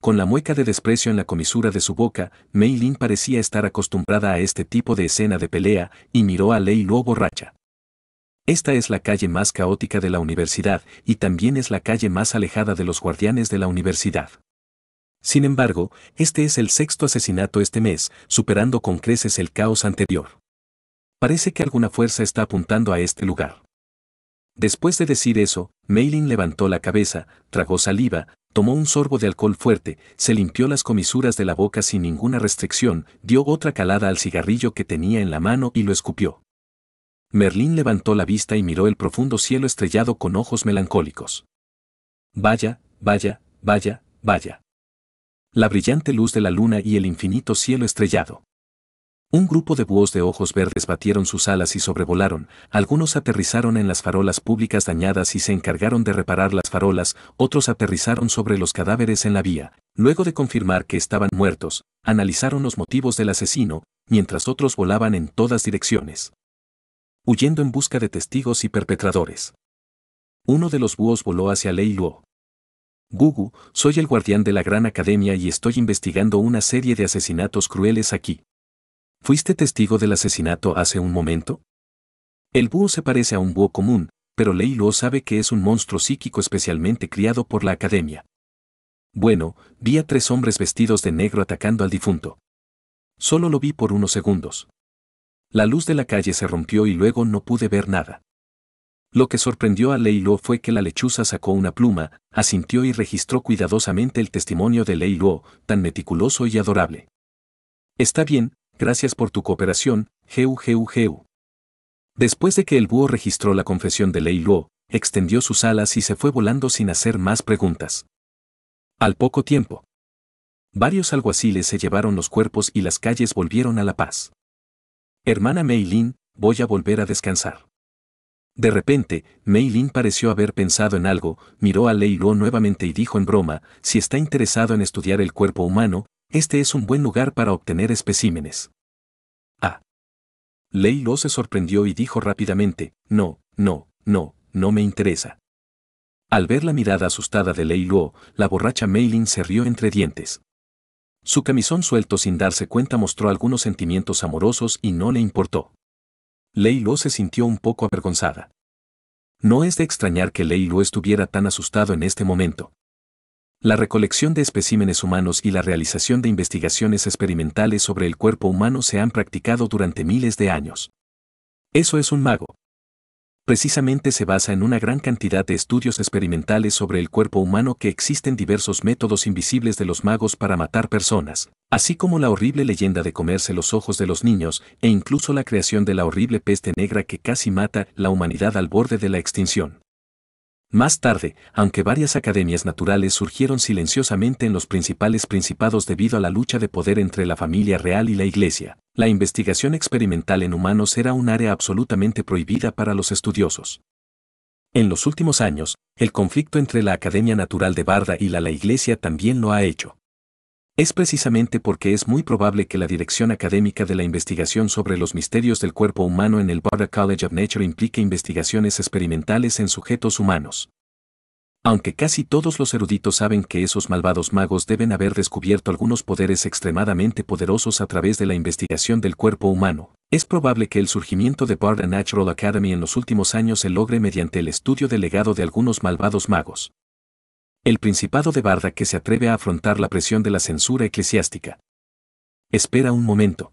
Con la mueca de desprecio en la comisura de su boca, Mei Lin parecía estar acostumbrada a este tipo de escena de pelea, y miró a Lei Luo borracha. Esta es la calle más caótica de la universidad y también es la calle más alejada de los guardianes de la universidad. Sin embargo, este es el sexto asesinato este mes, superando con creces el caos anterior. Parece que alguna fuerza está apuntando a este lugar. Después de decir eso, Meilin levantó la cabeza, tragó saliva, tomó un sorbo de alcohol fuerte, se limpió las comisuras de la boca sin ninguna restricción, dio otra calada al cigarrillo que tenía en la mano y lo escupió. Merlín levantó la vista y miró el profundo cielo estrellado con ojos melancólicos. Vaya, vaya, vaya, vaya. La brillante luz de la luna y el infinito cielo estrellado. Un grupo de búhos de ojos verdes batieron sus alas y sobrevolaron, algunos aterrizaron en las farolas públicas dañadas y se encargaron de reparar las farolas, otros aterrizaron sobre los cadáveres en la vía, luego de confirmar que estaban muertos, analizaron los motivos del asesino, mientras otros volaban en todas direcciones huyendo en busca de testigos y perpetradores. Uno de los búhos voló hacia Lei Luo. Gugu, soy el guardián de la Gran Academia y estoy investigando una serie de asesinatos crueles aquí. ¿Fuiste testigo del asesinato hace un momento? El búho se parece a un búho común, pero Lei Luo sabe que es un monstruo psíquico especialmente criado por la Academia. Bueno, vi a tres hombres vestidos de negro atacando al difunto. Solo lo vi por unos segundos. La luz de la calle se rompió y luego no pude ver nada. Lo que sorprendió a Leilo fue que la lechuza sacó una pluma, asintió y registró cuidadosamente el testimonio de Leilo, tan meticuloso y adorable. Está bien, gracias por tu cooperación, Geu Geu Geu. Después de que el búho registró la confesión de Leilo, extendió sus alas y se fue volando sin hacer más preguntas. Al poco tiempo, varios alguaciles se llevaron los cuerpos y las calles volvieron a la paz. Hermana Meilin, voy a volver a descansar. De repente, Meilin pareció haber pensado en algo, miró a Leilo nuevamente y dijo en broma, si está interesado en estudiar el cuerpo humano, este es un buen lugar para obtener especímenes. Ah. Leilo se sorprendió y dijo rápidamente, no, no, no, no me interesa. Al ver la mirada asustada de Leilo, la borracha Meilin se rió entre dientes. Su camisón suelto sin darse cuenta mostró algunos sentimientos amorosos y no le importó. Leilo se sintió un poco avergonzada. No es de extrañar que Leilo estuviera tan asustado en este momento. La recolección de especímenes humanos y la realización de investigaciones experimentales sobre el cuerpo humano se han practicado durante miles de años. Eso es un mago. Precisamente se basa en una gran cantidad de estudios experimentales sobre el cuerpo humano que existen diversos métodos invisibles de los magos para matar personas, así como la horrible leyenda de comerse los ojos de los niños e incluso la creación de la horrible peste negra que casi mata la humanidad al borde de la extinción. Más tarde, aunque varias academias naturales surgieron silenciosamente en los principales principados debido a la lucha de poder entre la familia real y la iglesia, la investigación experimental en humanos era un área absolutamente prohibida para los estudiosos. En los últimos años, el conflicto entre la Academia Natural de Barda y la, la Iglesia también lo ha hecho. Es precisamente porque es muy probable que la dirección académica de la investigación sobre los misterios del cuerpo humano en el Barda College of Nature implique investigaciones experimentales en sujetos humanos. Aunque casi todos los eruditos saben que esos malvados magos deben haber descubierto algunos poderes extremadamente poderosos a través de la investigación del cuerpo humano, es probable que el surgimiento de Barda Natural Academy en los últimos años se logre mediante el estudio del legado de algunos malvados magos el Principado de Barda que se atreve a afrontar la presión de la censura eclesiástica. Espera un momento.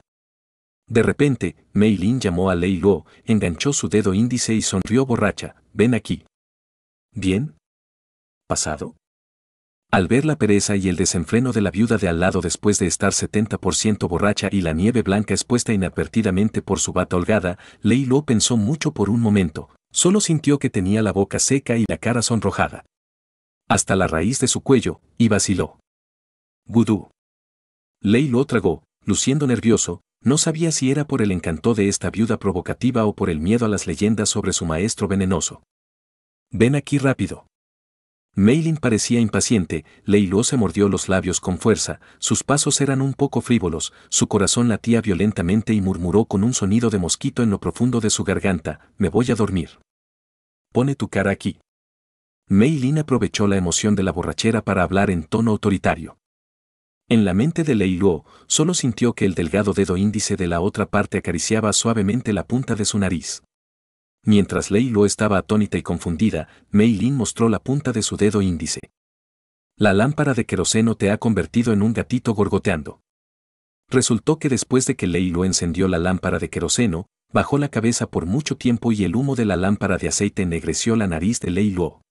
De repente, Mei Lin llamó a Lei Luo, enganchó su dedo índice y sonrió borracha. Ven aquí. ¿Bien? ¿Pasado? Al ver la pereza y el desenfreno de la viuda de al lado después de estar 70% borracha y la nieve blanca expuesta inadvertidamente por su bata holgada, Lei Luo pensó mucho por un momento, solo sintió que tenía la boca seca y la cara sonrojada hasta la raíz de su cuello, y vaciló. Vudú. Lei lo tragó, luciendo nervioso, no sabía si era por el encanto de esta viuda provocativa o por el miedo a las leyendas sobre su maestro venenoso. Ven aquí rápido. Meilin parecía impaciente, Leilo se mordió los labios con fuerza, sus pasos eran un poco frívolos, su corazón latía violentamente y murmuró con un sonido de mosquito en lo profundo de su garganta, me voy a dormir. Pone tu cara aquí. Mei Lin aprovechó la emoción de la borrachera para hablar en tono autoritario. En la mente de Lei Luo, solo sintió que el delgado dedo índice de la otra parte acariciaba suavemente la punta de su nariz. Mientras Lei Luo estaba atónita y confundida, Mei Lin mostró la punta de su dedo índice. La lámpara de queroseno te ha convertido en un gatito gorgoteando. Resultó que después de que Lei Luo encendió la lámpara de queroseno, bajó la cabeza por mucho tiempo y el humo de la lámpara de aceite ennegreció la nariz de Lei Luo.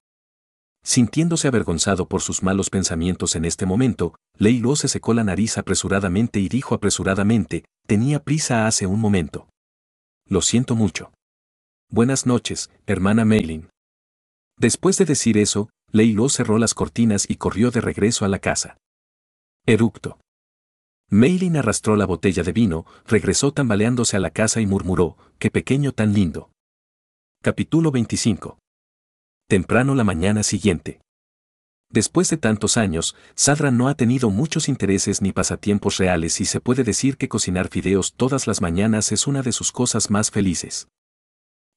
Sintiéndose avergonzado por sus malos pensamientos en este momento, Lei Luo se secó la nariz apresuradamente y dijo apresuradamente, tenía prisa hace un momento. Lo siento mucho. Buenas noches, hermana Meilin. Después de decir eso, Lei Luo cerró las cortinas y corrió de regreso a la casa. Eructo. Meilin arrastró la botella de vino, regresó tambaleándose a la casa y murmuró, qué pequeño tan lindo. Capítulo 25 temprano la mañana siguiente. Después de tantos años, Sadra no ha tenido muchos intereses ni pasatiempos reales y se puede decir que cocinar fideos todas las mañanas es una de sus cosas más felices.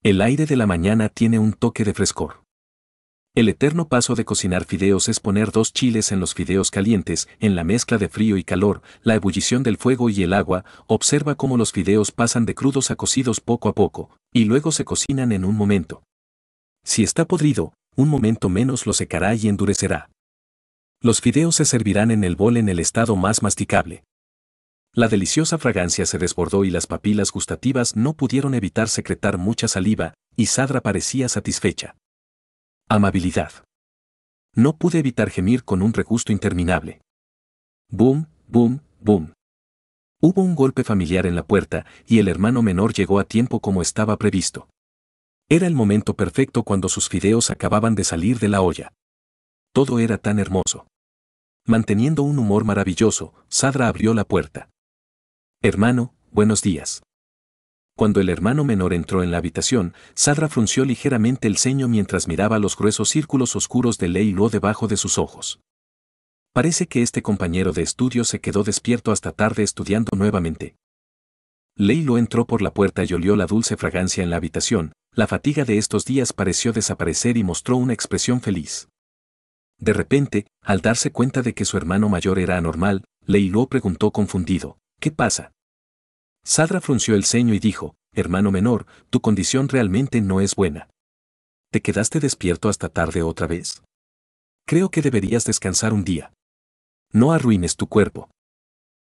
El aire de la mañana tiene un toque de frescor. El eterno paso de cocinar fideos es poner dos chiles en los fideos calientes, en la mezcla de frío y calor, la ebullición del fuego y el agua, observa cómo los fideos pasan de crudos a cocidos poco a poco, y luego se cocinan en un momento. Si está podrido, un momento menos lo secará y endurecerá. Los fideos se servirán en el bol en el estado más masticable. La deliciosa fragancia se desbordó y las papilas gustativas no pudieron evitar secretar mucha saliva, y Sadra parecía satisfecha. Amabilidad. No pude evitar gemir con un regusto interminable. Boom, boom, boom. Hubo un golpe familiar en la puerta, y el hermano menor llegó a tiempo como estaba previsto. Era el momento perfecto cuando sus fideos acababan de salir de la olla. Todo era tan hermoso. Manteniendo un humor maravilloso, Sadra abrió la puerta. Hermano, buenos días. Cuando el hermano menor entró en la habitación, Sadra frunció ligeramente el ceño mientras miraba los gruesos círculos oscuros de Luo debajo de sus ojos. Parece que este compañero de estudio se quedó despierto hasta tarde estudiando nuevamente. Luo entró por la puerta y olió la dulce fragancia en la habitación, la fatiga de estos días pareció desaparecer y mostró una expresión feliz. De repente, al darse cuenta de que su hermano mayor era anormal, Leiló preguntó confundido, ¿qué pasa? Sadra frunció el ceño y dijo, hermano menor, tu condición realmente no es buena. ¿Te quedaste despierto hasta tarde otra vez? Creo que deberías descansar un día. No arruines tu cuerpo.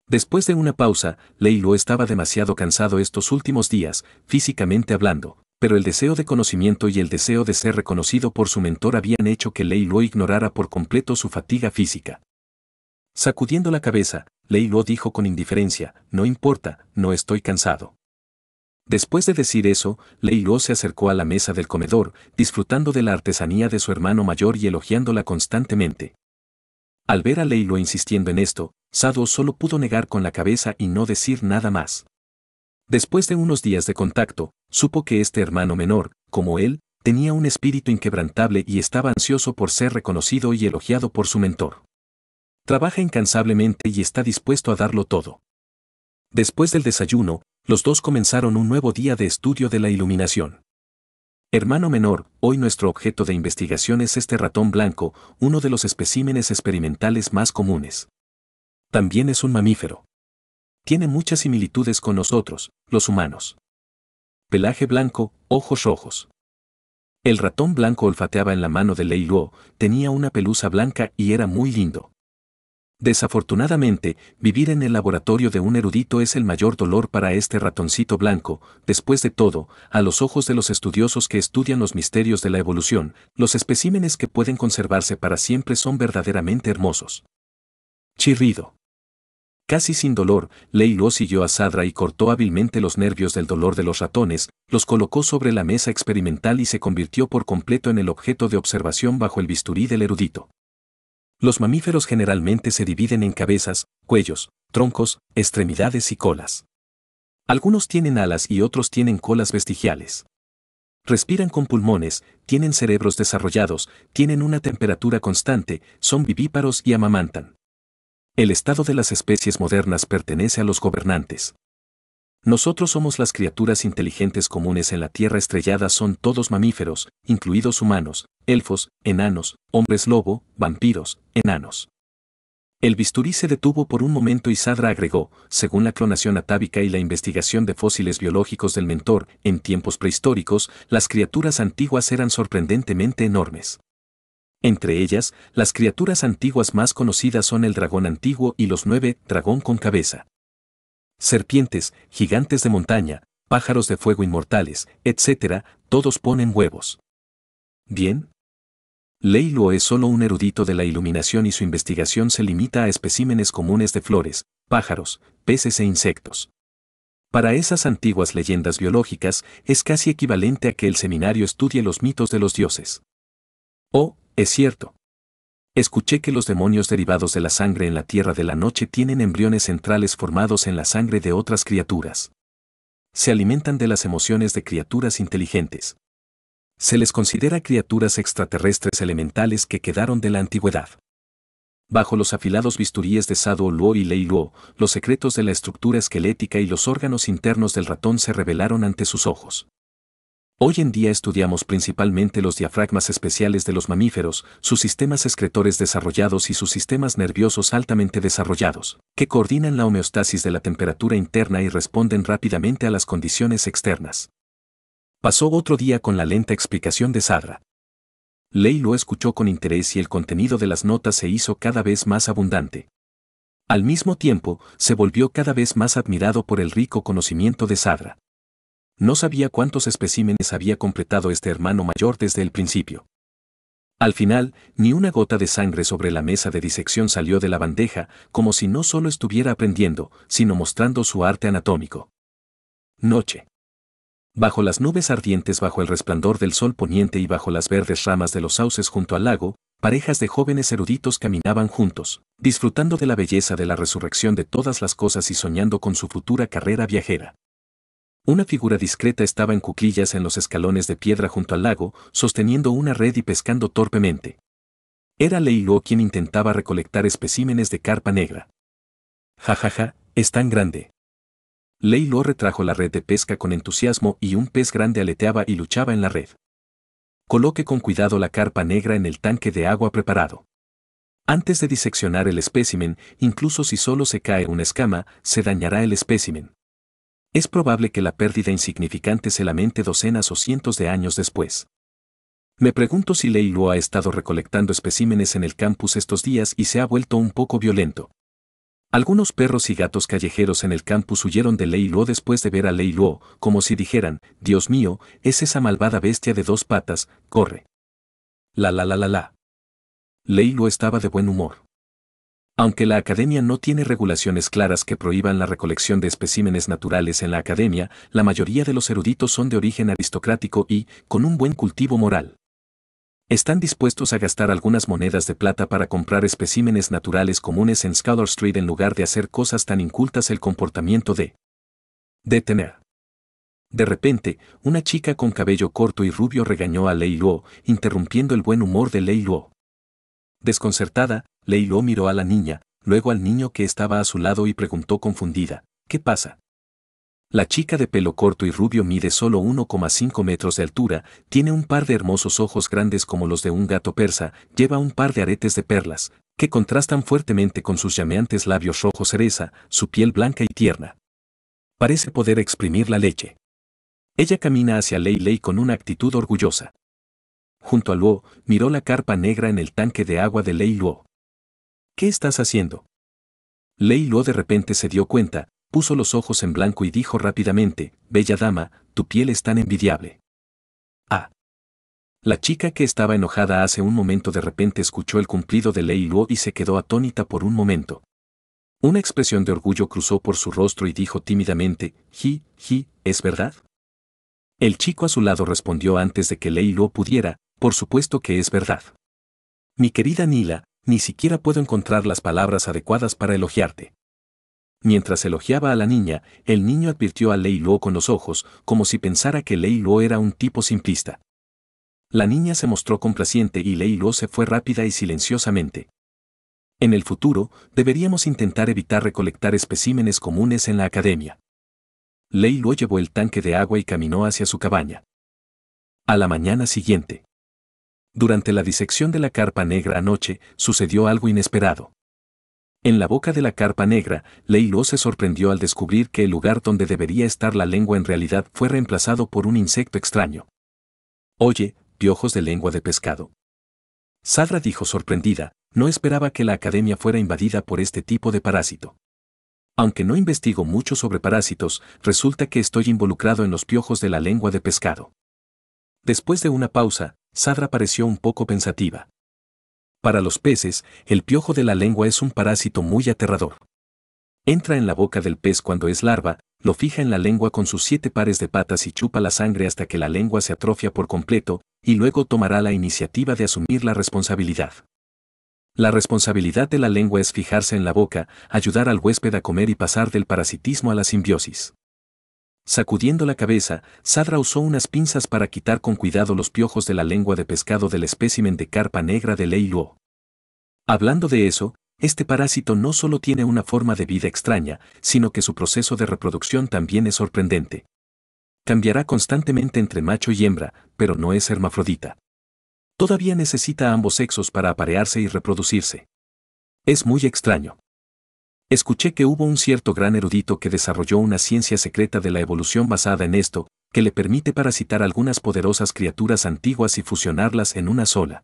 Después de una pausa, Leilo estaba demasiado cansado estos últimos días, físicamente hablando, pero el deseo de conocimiento y el deseo de ser reconocido por su mentor habían hecho que Leilo ignorara por completo su fatiga física. Sacudiendo la cabeza, Leilo dijo con indiferencia, no importa, no estoy cansado. Después de decir eso, Leilo se acercó a la mesa del comedor, disfrutando de la artesanía de su hermano mayor y elogiándola constantemente. Al ver a Leilo insistiendo en esto, Sado solo pudo negar con la cabeza y no decir nada más. Después de unos días de contacto, supo que este hermano menor, como él, tenía un espíritu inquebrantable y estaba ansioso por ser reconocido y elogiado por su mentor. Trabaja incansablemente y está dispuesto a darlo todo. Después del desayuno, los dos comenzaron un nuevo día de estudio de la iluminación. Hermano menor, hoy nuestro objeto de investigación es este ratón blanco, uno de los especímenes experimentales más comunes. También es un mamífero. Tiene muchas similitudes con nosotros, los humanos. Pelaje blanco, ojos rojos. El ratón blanco olfateaba en la mano de Lei Luo, tenía una pelusa blanca y era muy lindo. Desafortunadamente, vivir en el laboratorio de un erudito es el mayor dolor para este ratoncito blanco, después de todo, a los ojos de los estudiosos que estudian los misterios de la evolución, los especímenes que pueden conservarse para siempre son verdaderamente hermosos. Chirrido. Casi sin dolor, Leilo siguió a Sadra y cortó hábilmente los nervios del dolor de los ratones, los colocó sobre la mesa experimental y se convirtió por completo en el objeto de observación bajo el bisturí del erudito. Los mamíferos generalmente se dividen en cabezas, cuellos, troncos, extremidades y colas. Algunos tienen alas y otros tienen colas vestigiales. Respiran con pulmones, tienen cerebros desarrollados, tienen una temperatura constante, son vivíparos y amamantan. El estado de las especies modernas pertenece a los gobernantes. Nosotros somos las criaturas inteligentes comunes en la Tierra estrellada son todos mamíferos, incluidos humanos, elfos, enanos, hombres lobo, vampiros, enanos. El bisturí se detuvo por un momento y Sadra agregó, según la clonación atávica y la investigación de fósiles biológicos del mentor, en tiempos prehistóricos, las criaturas antiguas eran sorprendentemente enormes. Entre ellas, las criaturas antiguas más conocidas son el dragón antiguo y los nueve, dragón con cabeza serpientes, gigantes de montaña, pájaros de fuego inmortales, etc., todos ponen huevos. Bien. Leilo es solo un erudito de la iluminación y su investigación se limita a especímenes comunes de flores, pájaros, peces e insectos. Para esas antiguas leyendas biológicas es casi equivalente a que el seminario estudie los mitos de los dioses. Oh, es cierto. Escuché que los demonios derivados de la sangre en la tierra de la noche tienen embriones centrales formados en la sangre de otras criaturas. Se alimentan de las emociones de criaturas inteligentes. Se les considera criaturas extraterrestres elementales que quedaron de la antigüedad. Bajo los afilados bisturíes de Sado Luo y Lei Luo, los secretos de la estructura esquelética y los órganos internos del ratón se revelaron ante sus ojos. Hoy en día estudiamos principalmente los diafragmas especiales de los mamíferos, sus sistemas excretores desarrollados y sus sistemas nerviosos altamente desarrollados, que coordinan la homeostasis de la temperatura interna y responden rápidamente a las condiciones externas. Pasó otro día con la lenta explicación de Sadra. Ley lo escuchó con interés y el contenido de las notas se hizo cada vez más abundante. Al mismo tiempo, se volvió cada vez más admirado por el rico conocimiento de Sadra. No sabía cuántos especímenes había completado este hermano mayor desde el principio. Al final, ni una gota de sangre sobre la mesa de disección salió de la bandeja, como si no solo estuviera aprendiendo, sino mostrando su arte anatómico. Noche. Bajo las nubes ardientes bajo el resplandor del sol poniente y bajo las verdes ramas de los sauces junto al lago, parejas de jóvenes eruditos caminaban juntos, disfrutando de la belleza de la resurrección de todas las cosas y soñando con su futura carrera viajera. Una figura discreta estaba en cuclillas en los escalones de piedra junto al lago, sosteniendo una red y pescando torpemente. Era Leilo quien intentaba recolectar especímenes de carpa negra. Jajaja, ja, ja, es tan grande. Leilo retrajo la red de pesca con entusiasmo y un pez grande aleteaba y luchaba en la red. Coloque con cuidado la carpa negra en el tanque de agua preparado. Antes de diseccionar el espécimen, incluso si solo se cae una escama, se dañará el espécimen. Es probable que la pérdida insignificante se lamente docenas o cientos de años después. Me pregunto si Lei Luo ha estado recolectando especímenes en el campus estos días y se ha vuelto un poco violento. Algunos perros y gatos callejeros en el campus huyeron de Lei Luo después de ver a Lei Luo, como si dijeran, Dios mío, es esa malvada bestia de dos patas, corre. La la la la la. Lei Luo estaba de buen humor. Aunque la academia no tiene regulaciones claras que prohíban la recolección de especímenes naturales en la academia, la mayoría de los eruditos son de origen aristocrático y, con un buen cultivo moral. Están dispuestos a gastar algunas monedas de plata para comprar especímenes naturales comunes en Scholar Street en lugar de hacer cosas tan incultas el comportamiento de detener. De repente, una chica con cabello corto y rubio regañó a Lei Luo, interrumpiendo el buen humor de Lei Luo. Desconcertada, Lei Luo miró a la niña, luego al niño que estaba a su lado y preguntó confundida, ¿qué pasa? La chica de pelo corto y rubio mide solo 1,5 metros de altura, tiene un par de hermosos ojos grandes como los de un gato persa, lleva un par de aretes de perlas, que contrastan fuertemente con sus llameantes labios rojos cereza, su piel blanca y tierna. Parece poder exprimir la leche. Ella camina hacia Lei Lei con una actitud orgullosa. Junto a Luo, miró la carpa negra en el tanque de agua de Lei Luo. ¿Qué estás haciendo? Lei Luo de repente se dio cuenta, puso los ojos en blanco y dijo rápidamente, Bella dama, tu piel es tan envidiable. Ah. La chica que estaba enojada hace un momento de repente escuchó el cumplido de Lei Luo y se quedó atónita por un momento. Una expresión de orgullo cruzó por su rostro y dijo tímidamente, Ji, Ji, ¿es verdad? El chico a su lado respondió antes de que Lei Luo pudiera, por supuesto que es verdad. Mi querida Nila, ni siquiera puedo encontrar las palabras adecuadas para elogiarte. Mientras elogiaba a la niña, el niño advirtió a Lei Luo con los ojos, como si pensara que Lei Luo era un tipo simplista. La niña se mostró complaciente y Lei Luo se fue rápida y silenciosamente. En el futuro, deberíamos intentar evitar recolectar especímenes comunes en la academia. Lei Luo llevó el tanque de agua y caminó hacia su cabaña. A la mañana siguiente. Durante la disección de la carpa negra anoche, sucedió algo inesperado. En la boca de la carpa negra, Leilo se sorprendió al descubrir que el lugar donde debería estar la lengua en realidad fue reemplazado por un insecto extraño. Oye, piojos de lengua de pescado. Sadra dijo sorprendida, no esperaba que la academia fuera invadida por este tipo de parásito. Aunque no investigo mucho sobre parásitos, resulta que estoy involucrado en los piojos de la lengua de pescado. Después de una pausa, Sadra pareció un poco pensativa. Para los peces, el piojo de la lengua es un parásito muy aterrador. Entra en la boca del pez cuando es larva, lo fija en la lengua con sus siete pares de patas y chupa la sangre hasta que la lengua se atrofia por completo, y luego tomará la iniciativa de asumir la responsabilidad. La responsabilidad de la lengua es fijarse en la boca, ayudar al huésped a comer y pasar del parasitismo a la simbiosis. Sacudiendo la cabeza, Sadra usó unas pinzas para quitar con cuidado los piojos de la lengua de pescado del espécimen de carpa negra de Lei Luo. Hablando de eso, este parásito no solo tiene una forma de vida extraña, sino que su proceso de reproducción también es sorprendente. Cambiará constantemente entre macho y hembra, pero no es hermafrodita. Todavía necesita ambos sexos para aparearse y reproducirse. Es muy extraño. Escuché que hubo un cierto gran erudito que desarrolló una ciencia secreta de la evolución basada en esto, que le permite parasitar algunas poderosas criaturas antiguas y fusionarlas en una sola.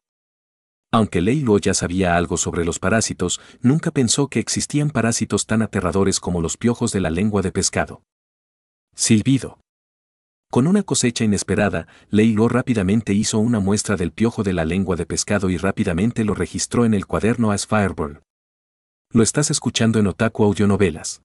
Aunque Leilo ya sabía algo sobre los parásitos, nunca pensó que existían parásitos tan aterradores como los piojos de la lengua de pescado. Silbido. Con una cosecha inesperada, Leilo rápidamente hizo una muestra del piojo de la lengua de pescado y rápidamente lo registró en el cuaderno As Fireball. Lo estás escuchando en Otaku Audionovelas.